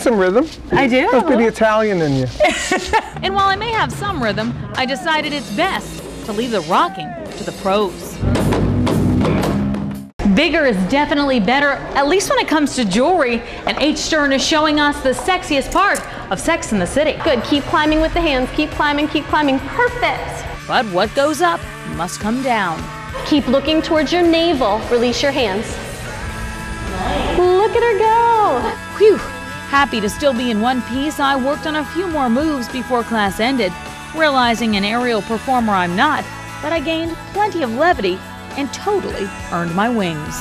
some rhythm. I do. Must be the Italian in you. And while I may have some rhythm, I decided it's best to leave the rocking to the pros. Bigger is definitely better, at least when it comes to jewelry. And H. Stern is showing us the sexiest part of Sex and the City. Good, keep climbing with the hands. Keep climbing, keep climbing. Perfect. But what goes up must come down. Keep looking towards your navel. Release your hands. Look at her go. Whew! Happy to still be in one piece, I worked on a few more moves before class ended, realizing an aerial performer I'm not, but I gained plenty of levity and totally earned my wings.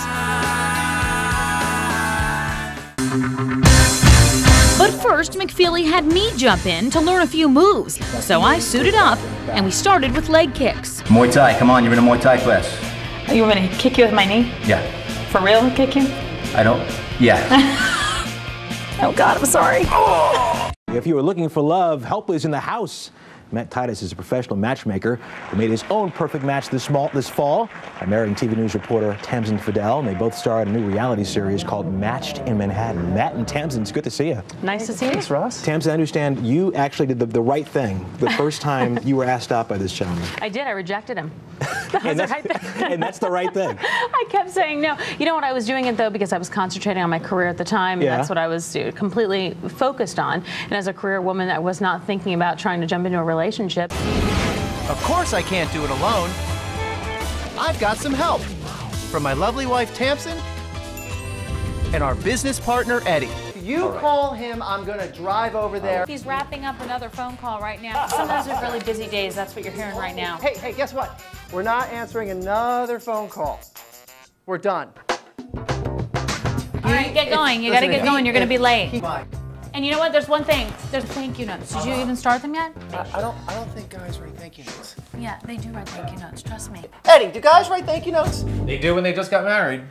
But first, McFeely had me jump in to learn a few moves, so I suited up and we started with leg kicks. Muay Thai, come on, you're in a Muay Thai class. You want me to kick you with my knee? Yeah. For real, kick you? I don't. Yeah. Oh God, I'm sorry. If you were looking for love, help is in the house. Matt Titus is a professional matchmaker who made his own perfect match this, small, this fall by marrying TV News reporter Tamsen Fadal. And they both star in a new reality series called Matched in Manhattan. Matt and Tamsen, it's good to see you. Nice to see you. Thanks, Ross. Tamsen, I understand you actually did the, the right thing the first time you were asked out by this gentleman. I did. I rejected him. and, the that's, right thing. and that's the right thing. I kept saying no. You know what? I was doing it though because I was concentrating on my career at the time. Yeah. And that's what I was uh, completely focused on. And as a career woman, I was not thinking about trying to jump into a relationship. Of course I can't do it alone. I've got some help from my lovely wife Tamsen and our business partner Eddie. You call him, I'm gonna drive over there. He's wrapping up another phone call right now. Sometimes with really busy days, that's what you're hearing right now. Hey, hey, guess what? We're not answering another phone call. We're done. All right, get going. You gotta get going. You're gonna be late. And you know what? There's one thing. There's thank you notes. Did you uh-huh. even start them yet? I don't I don't think guys write thank you notes. Yeah, they do write thank you notes. Trust me. Eddie, do guys write thank you notes? They do when they just got married.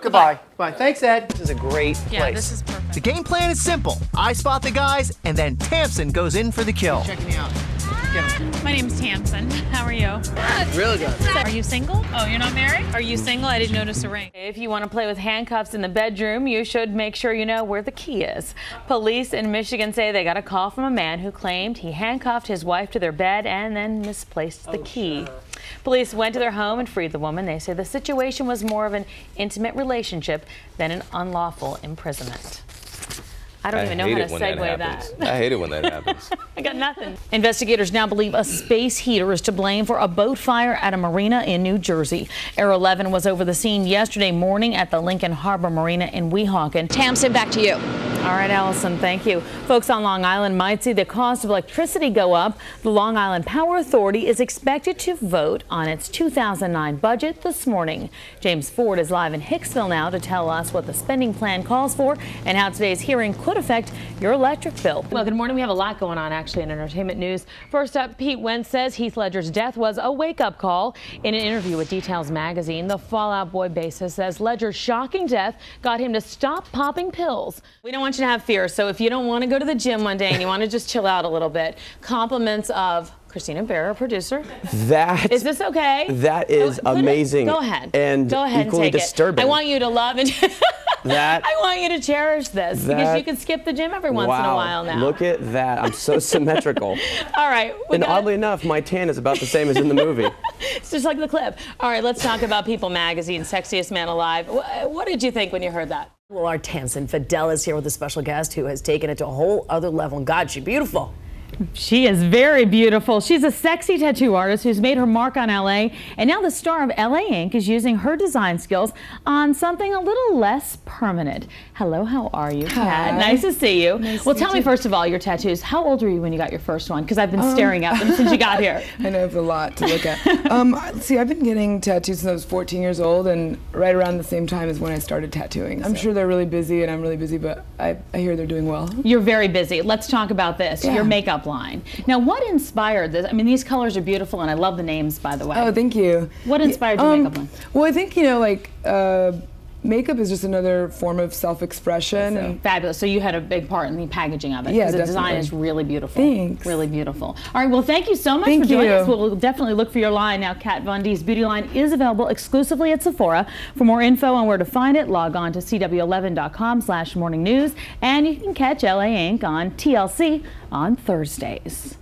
Goodbye. Bye. Thanks, Ed. This is a great place. Yeah, place. this is perfect. The game plan is simple. I spot the guys, and then Tamsen goes in for the kill. Checking me out. My name's Tamsen. How are you? Really good. Are you single? Oh, you're not married? Are you single? I didn't notice a ring. If you want to play with handcuffs in the bedroom, you should make sure you know where the key is. Police in Michigan say they got a call from a man who claimed he handcuffed his wife to their bed and then misplaced the oh, key. Police went to their home and freed the woman. They say the situation was more of an intimate relationship than an unlawful imprisonment. I don't even know how to segue that. I hate it when that happens. I got nothing. Investigators now believe a space heater is to blame for a boat fire at a marina in New Jersey. Air 11 was over the scene yesterday morning at the Lincoln Harbor Marina in Weehawken. Tamsen, back to you. All right, Allison, thank you. Folks on Long Island might see the cost of electricity go up. The Long Island Power Authority is expected to vote on its 2009 budget this morning. James Ford is live in Hicksville now to tell us what the spending plan calls for and how today's hearing could affect your electric bill. Well, good morning. We have a lot going on actually in entertainment news. First up, Pete Wentz says Heath Ledger's death was a wake-up call. In an interview with Details magazine, the Fall Out Boy bassist says Ledger's shocking death got him to stop popping pills. We don't want you to have fear, so if you don't want to go to the gym one day and you want to just chill out a little bit, compliments of Christina Bear, producer. That Is this okay? that is Go- amazing. Go ahead. and go ahead equally and take disturbing. It. I want you to love and That- I want you to cherish this because you can skip the gym every once in a while now. Look at that! I'm so symmetrical. All right. and got- oddly enough, my tan is about the same as in the movie. It's just like the clip. All right, let's talk about People Magazine, Sexiest Man Alive. Wh- What did you think when you heard that? Well, our Tamsen Fadal is here with a special guest who has taken it to a whole other level. And God, she's beautiful. She is very beautiful. She's a sexy tattoo artist who's made her mark on LA, and now the star of LA Ink is using her design skills on something a little less permanent. Hello, how are you, Kat? Hi. Nice to see you. Nice well, tell me you. first of all your tattoos. How old were you when you got your first one? Because I've been Um, staring at them since you got here. I know it's a lot to look at. um, see, I've been getting tattoos since I was 14 years old, and right around the same time as when I started tattooing. I'm sure they're really busy, and I'm really busy, but I, I hear they're doing well. You're very busy. Let's talk about this, Yeah. your makeup line. Now, what inspired this? I mean, these colors are beautiful, and I love the names, by the way. Oh, thank you. What inspired your Um, makeup line? Well, I think you know, like uh, makeup is just another form of self-expression and Fabulous. So you had a big part in the packaging of it. Yeah, because the design is really beautiful. Thanks. Really beautiful. All right. Well, thank you so much Thank for joining you. us. We'll definitely look for your line now. Kat Von D's beauty line is available exclusively at Sephora. For more info on where to find it, log on to cw11.com/morning news, and you can catch LA Ink. on TLC on Thursdays.